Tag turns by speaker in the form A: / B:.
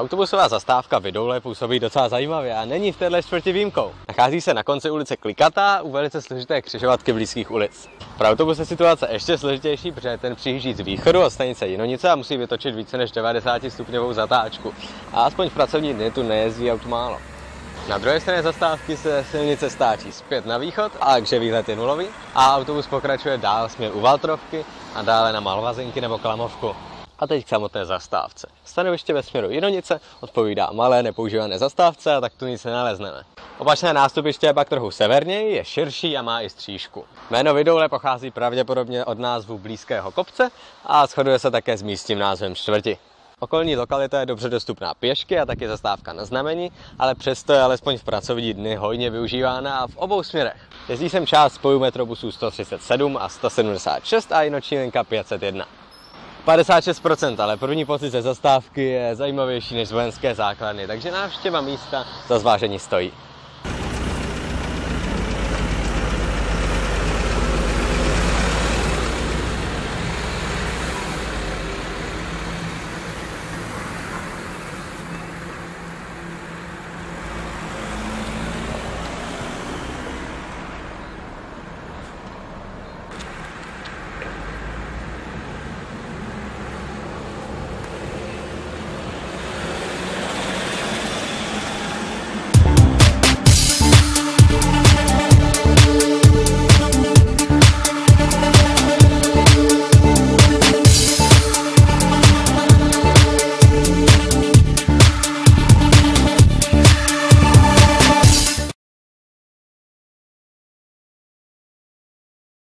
A: Autobusová zastávka v Idoule působí docela zajímavě a není v téhle čtvrti výjimkou. Nachází se na konci ulice Klikata u velice složité křižovatky blízkých ulic. Pro autobus je situace ještě složitější, protože ten přijíždí z východu od stanice Jinonice a musí vytočit více než 90 stupňovou zatáčku. A aspoň v pracovní dny tu nejezdí auto málo. Na druhé straně zastávky se silnice stáčí zpět na východ, takže výhled je nulový a autobus pokračuje dál směr u Valtrovky a dále na Malvazinky nebo Klamovku. A teď k samotné zastávce. Stanoviště ve směru Jinonice odpovídá malé nepoužívané zastávce a tak tu nic nenalezneme. Opačné nástupiště je pak trochu severněji, je širší a má i střížku. Jméno Vidoule pochází pravděpodobně od názvu blízkého kopce a shoduje se také s místním názvem čtvrti. Okolní lokalita je dobře dostupná pěšky a taky zastávka na znamení, ale přesto je alespoň v pracovní dny hojně využívána a v obou směrech. Jezdí sem část spojů metrobusů 137 a 176 a i noční linka 501. 56%, ale první pocit ze zastávky je zajímavější než z vojenské základny, takže návštěva místa za zvážení stojí.